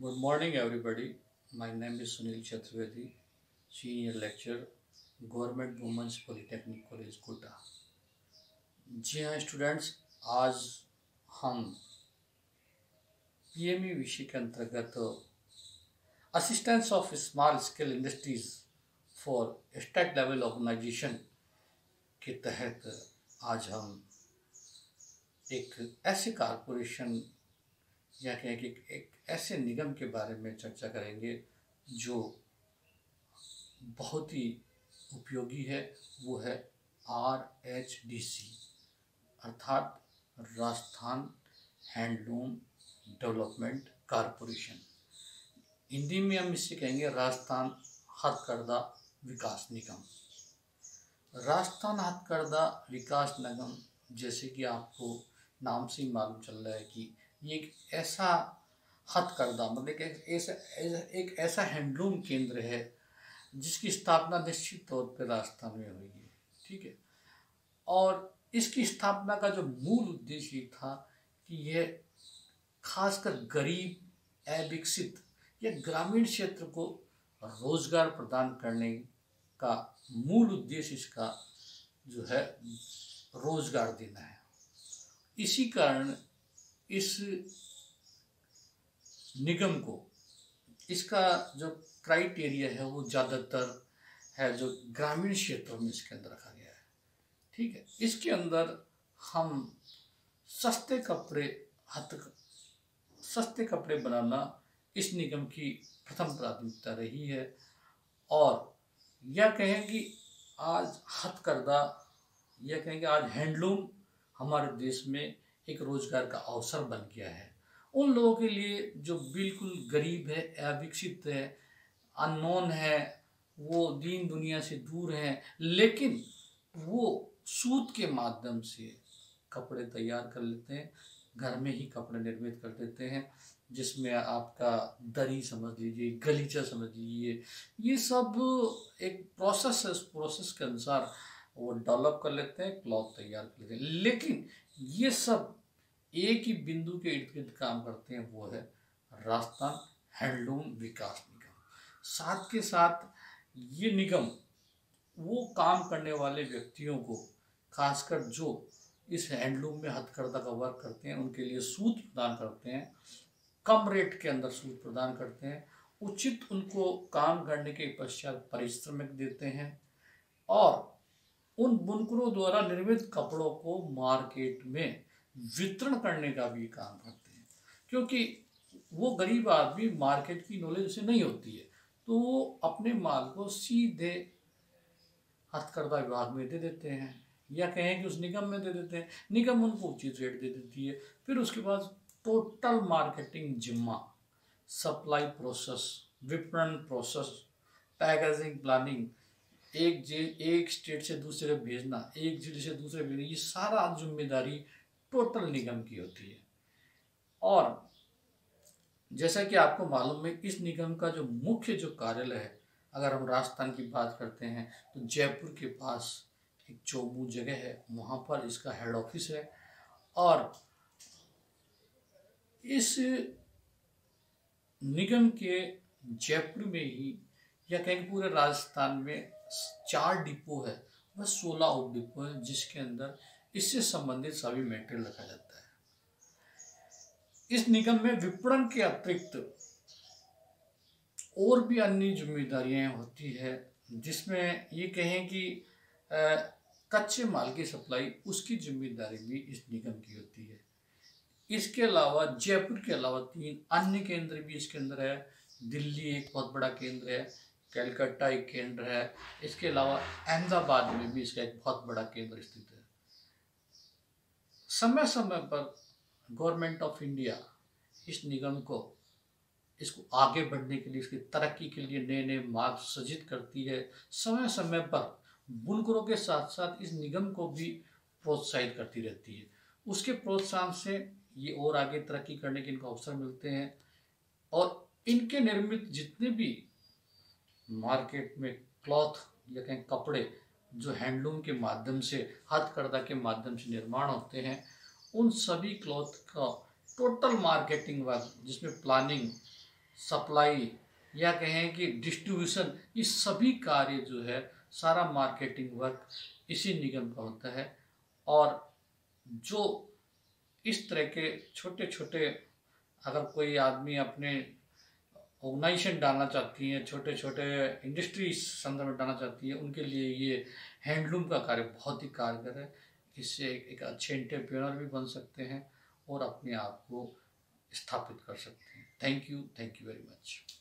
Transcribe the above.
Good morning everybody my name is Sunil Chaturvedi senior lecture government women's polytechnic college Kota जी हाँ students आज हम P M E विषय के अंतर्गत assistance of small scale industries for state level organisation के तहत आज हम एक ऐसे कारपोरेशन या कहें कि एक ऐसे निगम के बारे में चर्चा करेंगे जो बहुत ही उपयोगी है, वो है आर एच डी सी, अर्थात Rajasthan handloom development corporation. Hindi में हम इससे कहेंगे राजस्थान हथकरदा विकास निगम। राजस्थान हथकरदा विकास निगम, जैसे कि आपको नाम से ही मालूम चल रहा है कि ये एक ऐसा हथकरदा मतलब एक ऐसा एक ऐसा हैंडलूम केंद्र है, जिसकी स्थापना निश्चित तौर पर राजस्थान में हुई है। ठीक है? और इसकी स्थापना का जो मूल उद्देश्य ये था कि यह खासकर गरीब, अविकसित, या ग्रामीण क्षेत्र को रोज़गार प्रदान करने का मूल उद्देश्य इसका जो है, रोज़गार देना है। इसी कारण इस निगम को। इसका जो क्राइटेरिया है, वो ज़्यादातर है जो ग्रामीण क्षेत्रों में इसके अंदर रखा गया है। ठीक है? इसके अंदर हम सस्ते कपड़े हथ सस्ते कपड़े बनाना इस निगम की प्रथम प्राथमिकता रही है। और यह कहें कि आज हथकरदा यह कहें कि आज हैंडलूम हमारे देश में एक रोज़गार का अवसर बन गया है। उन लोगों के लिए जो बिल्कुल गरीब है, अविकसित है, अननोन है, वो दीन दुनिया से दूर हैं, लेकिन वो सूत के माध्यम से कपड़े तैयार कर लेते हैं, घर में ही कपड़े निर्मित कर देते हैं, जिसमें आपका दरी समझ लीजिए, गलीचा समझ लीजिए, ये सब एक प्रोसेस है उस प्रोसेस के अनुसार वो डेवलप कर लेते हैं क्लॉथ तैयार कर लेते हैं। लेकिन ये सब एक ही बिंदु के इर्द गिर्द काम करते हैं, वो है राजस्थान हैंडलूम, विकास निगम। साथ के साथ ये निगम, वो काम करने वाले व्यक्तियों को, खासकर जो इस हैंडलूम में हथकरदा का वर्क करते हैं, उनके लिए सूद प्रदान करते हैं, कम रेट के अंदर सूद प्रदान करते हैं, उचित उनको काम करने के पश्चात परिश्रमिक देते हैं और उन बुनकरों द्वारा निर्मित कपड़ों को मार्केट में वितरण करने का भी काम करते हैं। क्योंकि वो गरीब आदमी मार्केट की नॉलेज उसे नहीं होती है तो वो अपने माल को सीधे हथकरदा विभाग में दे देते हैं या कहें कि उस निगम में दे देते हैं। निगम उनको उचित रेट दे देती है। फिर उसके बाद टोटल मार्केटिंग जिम्मा सप्लाई प्रोसेस विपणन प्रोसेस पैकेजिंग प्लानिंग एक जे, एक स्टेट से दूसरे भेजना, एक ज़िले से दूसरे भेजना, ये सारा ज़िम्मेदारी टोटल निगम की होती है। और जैसा कि आपको मालूम है, इस निगम का जो मुख्य जो कार्यालय है, अगर हम राजस्थान की बात करते हैं तो जयपुर के पास एक चौमू जगह है, वहाँ पर इसका हेड ऑफ़िस है। और इस निगम के जयपुर में ही, या कहीं पूरे राजस्थान में, चार डिपो है, वह सोलह उप डिपो है, जिसके अंदर इससे संबंधित सभी मेटेरियल रखा जाता है। इस निगम में विपणन के अतिरिक्त और भी अन्य जिम्मेदारियाँ होती है, जिसमें ये कहें कि कच्चे माल की सप्लाई उसकी ज़िम्मेदारी भी इस निगम की होती है। इसके अलावा जयपुर के अलावा तीन अन्य केंद्र भी इसके अंदर है। दिल्ली एक बहुत बड़ा केंद्र है कैलकाटा एक केंद्र है। इसके अलावा अहमदाबाद में भी इसका एक बहुत बड़ा केंद्र स्थित है। समय समय पर गवर्नमेंट ऑफ़ इंडिया इस निगम को, इसको आगे बढ़ने के लिए, इसकी तरक्की के लिए नए नए मार्ग सृजित करती है। समय समय पर बुनकरों के साथ साथ इस निगम को भी प्रोत्साहित करती रहती है। उसके प्रोत्साहन से ये और आगे तरक्की करने के इनको अवसर मिलते हैं और इनके निर्मित जितने भी मार्केट में क्लॉथ या कहें कपड़े जो हैंडलूम के माध्यम से, हथकरदा के माध्यम से निर्माण होते हैं, उन सभी क्लॉथ का टोटल मार्केटिंग वर्क जिसमें प्लानिंग सप्लाई या कहें कि डिस्ट्रीब्यूशन ये सभी कार्य जो है, सारा मार्केटिंग वर्क इसी निगम का होता है। और जो इस तरह के छोटे छोटे अगर कोई आदमी अपने ऑर्गेनाइजेशन डालना चाहती हैं छोटे छोटे इंडस्ट्री संदर्भ में डालना चाहती हैं, उनके लिए ये हैंडलूम का कार्य बहुत ही कारगर है इससे एक एक अच्छे इंटरप्रेनर भी बन सकते हैं और अपने आप को स्थापित कर सकते हैं। Thank you thank you very much